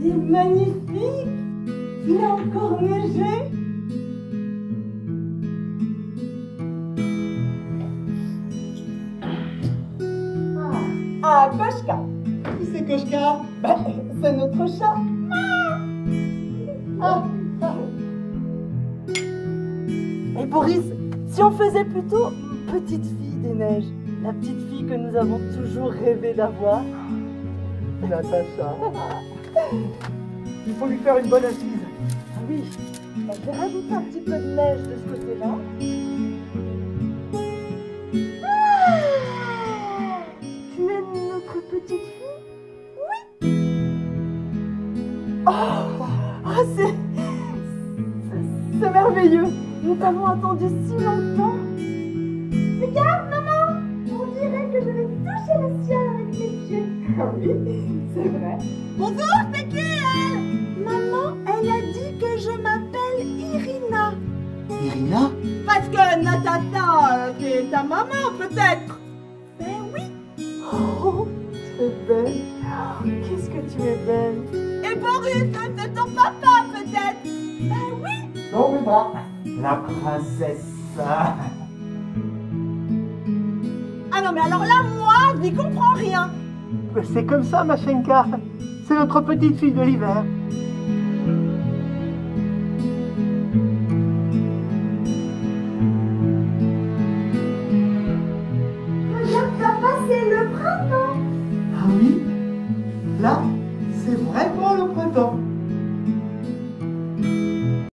C'est magnifique. Il a encore neigé Ah, Koshka Qui c'est Koshka bah, C'est notre chat. Ah. Et Boris, si on faisait plutôt une petite fille des neiges, la petite fille que nous avons toujours rêvé d'avoir. Natacha. Il faut lui faire une bonne assise. Ah oui, je vais rajouter un petit peu de neige de ce côté-là. Ah tu es notre petite fille? Oui. Oh, oh c'est... C'est merveilleux. Nous t'avons attendu si longtemps. Regarde, avec. Ah oui, c'est vrai. Bonjour, c'est qui elle Maman, elle a dit que je m'appelle Irina. Irina? Parce que Natacha, c'est ta maman peut-être Ben oui. Oh, tu es belle. Oh, Qu'est-ce que tu es belle. Et Boris, c'est ton papa peut-être Ben oui. Non, mais pas. La princesse non mais alors là, moi, je n'y comprends rien. C'est comme ça, Machenka. C'est notre petite fille de l'hiver. le printemps. Ah oui, là, c'est vraiment le printemps.